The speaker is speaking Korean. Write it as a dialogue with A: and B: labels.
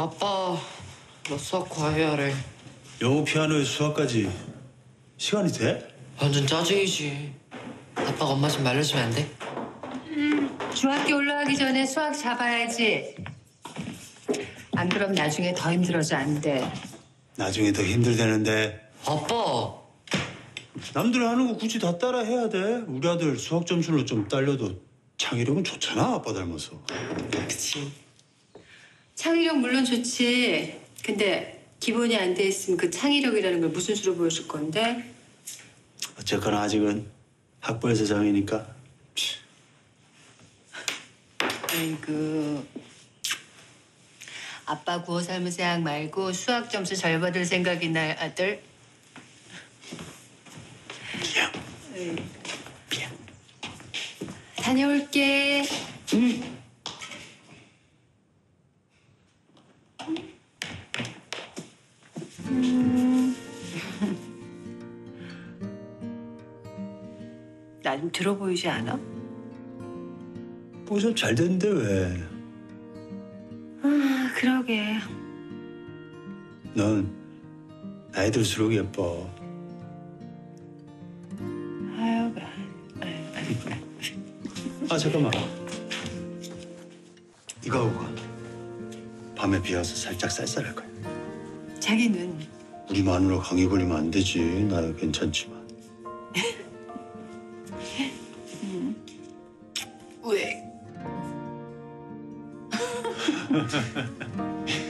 A: 아빠, 나 수학 과외하래.
B: 영어 피아노에 수학까지 시간이 돼?
A: 완전 짜증이지. 아빠가 엄마 좀 말려주면 안 돼?
C: 중학교 올라가기 전에 수학 잡아야지. 안 그럼 나중에 더 힘들어져 안 돼.
B: 나중에 더 힘들대는데
A: 아빠,
B: 남들이 하는 거 굳이 다 따라 해야 돼. 우리 아들 수학 점수로 좀 딸려도 창의력은 좋잖아 아빠 닮아서.
A: 그치.
C: 창의력 물론 좋지. 근데 기본이 안 돼 있으면 그 창의력이라는 걸 무슨 수로 보여줄 건데?
B: 어쨌거나 아직은 학부에서 장이니까
C: 아이고. 아빠 구워 삶은 생각 말고 수학 점수 절 받을 생각이나 아들.
B: 미안.
C: 미안. 다녀올게. 나 좀 들어 보이지 않아?
B: 뭐좀 잘 됐는데 왜?
C: 아, 그러게.
B: 넌 나이 들수록 예뻐.
C: 아유, 아유, 아유.
B: 아 잠깐만. 이거 하고 가. 밤에 비 와서 살짝 쌀쌀할 거야.
C: 자기는
B: 우리 마누라 감기 걸리면 안 되지. 나 괜찮지만.
C: 왜?